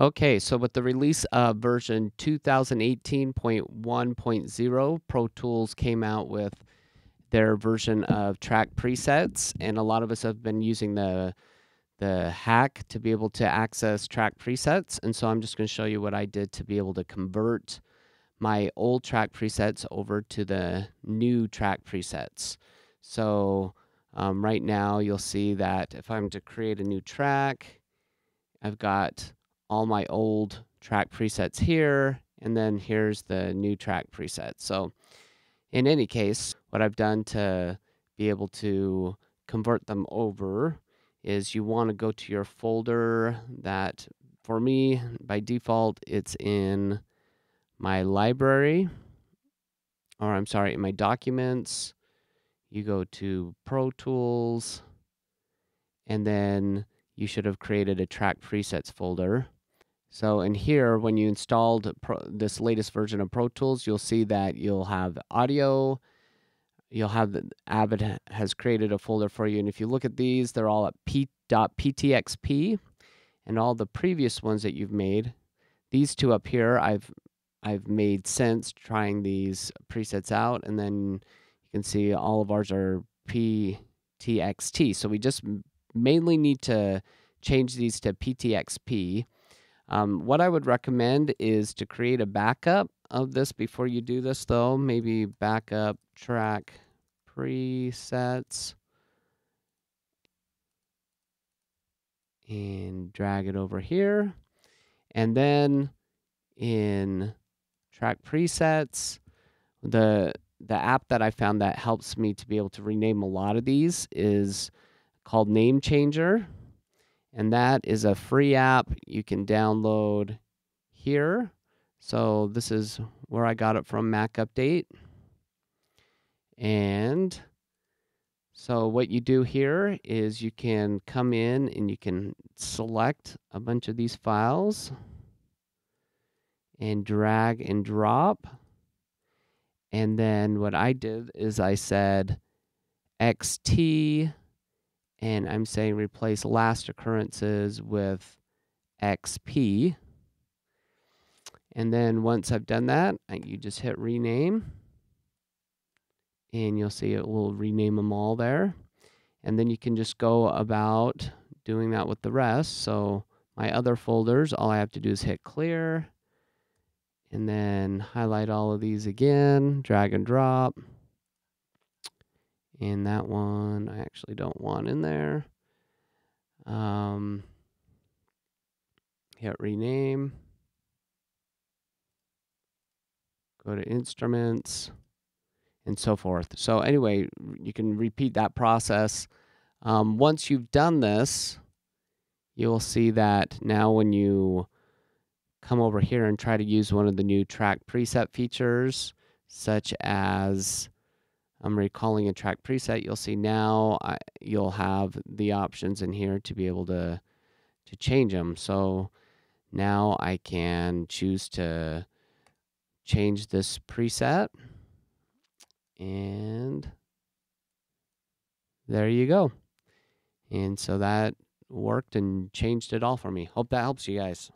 Okay, so with the release of version 2018.1.0, Pro Tools came out with their version of track presets, and a lot of us have been using the the hack to be able to access track presets. And so I'm just going to show you what I did to be able to convert my old track presets over to the new track presets. So um, right now you'll see that if I'm to create a new track, I've got all my old track presets here, and then here's the new track preset. So in any case, what I've done to be able to convert them over is you want to go to your folder that for me by default it's in my library or I'm sorry, in my documents. You go to Pro Tools and then you should have created a track presets folder. So in here, when you installed Pro, this latest version of Pro Tools, you'll see that you'll have audio, you'll have the Avid has created a folder for you. And if you look at these, they're all at p.ptxp and all the previous ones that you've made. These two up here, I've I've made since trying these presets out. And then you can see all of ours are ptxt. So we just mainly need to change these to ptxp. Um, what I would recommend is to create a backup of this before you do this, though. Maybe backup track presets and drag it over here. And then in track presets, the the app that I found that helps me to be able to rename a lot of these is called Name Changer. And that is a free app you can download here. So this is where I got it from Mac Update. And so what you do here is you can come in and you can select a bunch of these files and drag and drop. And then what I did is I said XT and I'm saying replace last occurrences with XP. And then once I've done that, you just hit rename and you'll see it will rename them all there. And then you can just go about doing that with the rest. So my other folders, all I have to do is hit clear and then highlight all of these again, drag and drop. And that one I actually don't want in there. Um, hit rename. Go to instruments and so forth. So anyway, you can repeat that process. Um, once you've done this, you'll see that now when you come over here and try to use one of the new track preset features, such as I'm recalling a track preset, you'll see now I, you'll have the options in here to be able to to change them. So now I can choose to change this preset and there you go. And so that worked and changed it all for me. Hope that helps you guys.